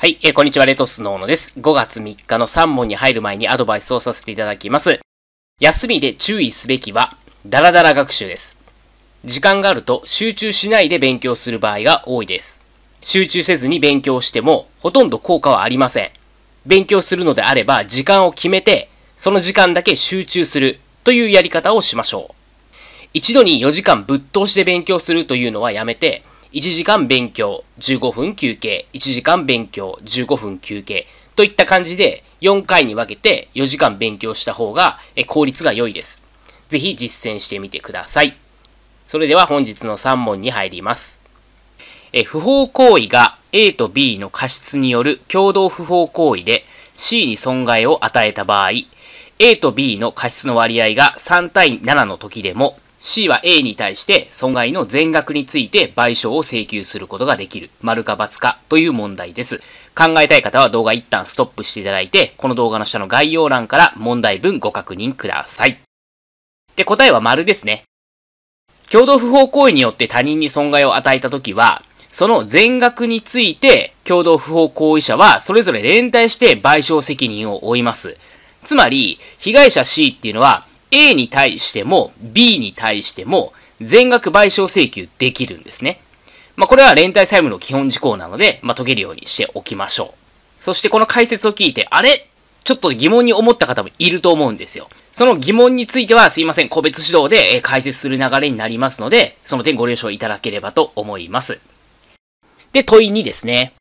はい、えー、こんにちは、レトスノーノです。5月3日の3問に入る前にアドバイスをさせていただきます。休みで注意すべきは、ダラダラ学習です。時間があると集中しないで勉強する場合が多いです。集中せずに勉強しても、ほとんど効果はありません。勉強するのであれば、時間を決めて、その時間だけ集中するというやり方をしましょう。一度に4時間ぶっ通しで勉強するというのはやめて、1時間勉強、15分休憩、1時間勉強、15分休憩といった感じで4回に分けて4時間勉強した方が効率が良いです。ぜひ実践してみてください。それでは本日の3問に入ります。え不法行為が A と B の過失による共同不法行為で C に損害を与えた場合、A と B の過失の割合が3対7の時でも C は A に対して損害の全額について賠償を請求することができる。丸か×かという問題です。考えたい方は動画一旦ストップしていただいて、この動画の下の概要欄から問題文ご確認ください。で、答えは丸ですね。共同不法行為によって他人に損害を与えたときは、その全額について共同不法行為者はそれぞれ連帯して賠償責任を負います。つまり、被害者 C っていうのは A に対しても B に対しても全額賠償請求できるんですね。まあ、これは連帯債務の基本事項なので、まあ、解けるようにしておきましょう。そしてこの解説を聞いて、あれ？ちょっと疑問に思った方もいると思うんですよ。その疑問についてはすいません、個別指導で解説する流れになりますので、その点ご了承いただければと思います。で、問い2ですね。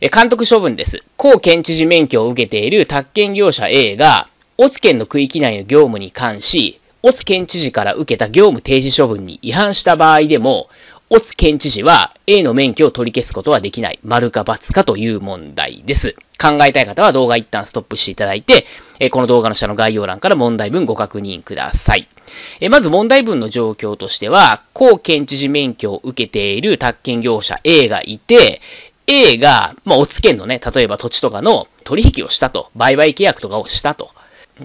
監督処分です。高県知事免許を受けている宅建業者 A が、大津県の区域内の業務に関し、大津県知事から受けた業務停止処分に違反した場合でも、大津県知事は A の免許を取り消すことはできない、丸か×かという問題です。考えたい方は動画一旦ストップしていただいて、この動画の下の概要欄から問題文ご確認ください。まず問題文の状況としては、高県知事免許を受けている宅建業者 A がいて、A が、まあ、おつ県のね、例えば土地とかの取引をしたと、売買契約とかをしたと。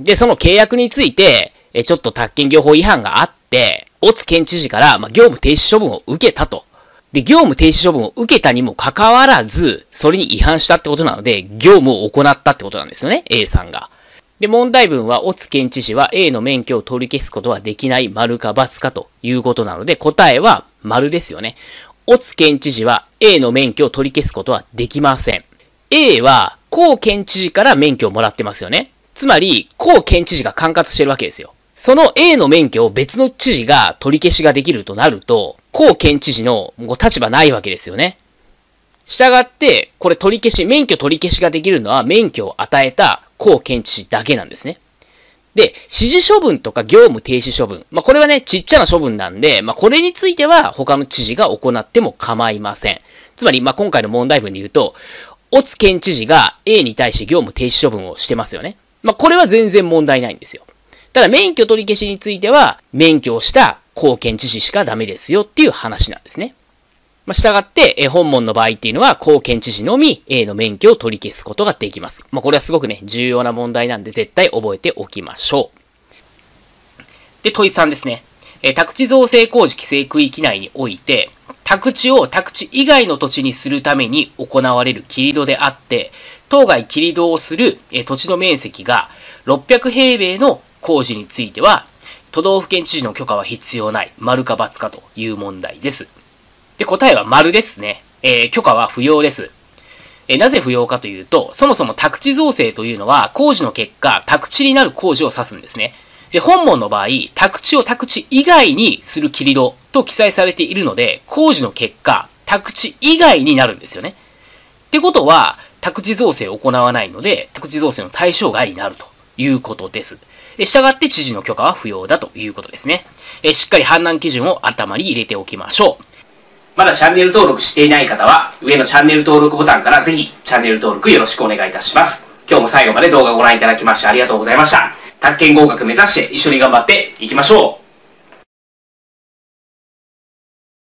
で、その契約について、えちょっと宅建業法違反があって、大津県知事から、ま、業務停止処分を受けたと。で、業務停止処分を受けたにもかかわらず、それに違反したってことなので、業務を行ったってことなんですよね、A さんが。で、問題文は、大津県知事は A の免許を取り消すことはできない丸か×かということなので、答えは丸ですよね。大津県知事は A の免許を取り消すことはできません。A は、高県知事から免許をもらってますよね。つまり、高県知事が管轄してるわけですよ。その A の免許を別の知事が取り消しができるとなると、高県知事の立場ないわけですよね。したがって、これ取り消し、免許取り消しができるのは免許を与えた高県知事だけなんですね。で、指示処分とか業務停止処分。まあ、これはね、ちっちゃな処分なんで、まあ、これについては他の知事が行っても構いません。つまり、まあ、今回の問題文で言うと、オツ県知事が A に対して業務停止処分をしてますよね。まあ、これは全然問題ないんですよ。ただ、免許取り消しについては、免許をした公検知事しかダメですよっていう話なんですね。まあ、従って、え本問の場合っていうのは、公検知事のみ A の免許を取り消すことができます。まあ、これはすごくね、重要な問題なんで、絶対覚えておきましょう。で、問い3ですね。え宅地造成工事規制区域内において、宅地を宅地以外の土地にするために行われる切り戸であって、当該切り戸をする土地の面積が600平米の工事については、都道府県知事の許可は必要ない、丸か×かという問題です。で、答えは丸ですね。えー、許可は不要です。えなぜ不要かというと、そもそも宅地造成というのは、工事の結果、宅地になる工事を指すんですね。で、本文の場合、宅地を宅地以外にする切り戸と記載されているので、工事の結果、宅地以外になるんですよね。ってことは、宅地造成を行わないので、宅地造成の対象外になるということです。したがって知事の許可は不要だということですね。しっかり判断基準を頭に入れておきましょう。まだチャンネル登録していない方は、上のチャンネル登録ボタンからぜひチャンネル登録よろしくお願いいたします。今日も最後まで動画をご覧いただきましてありがとうございました。宅建合格目指して一緒に頑張っていきましょう。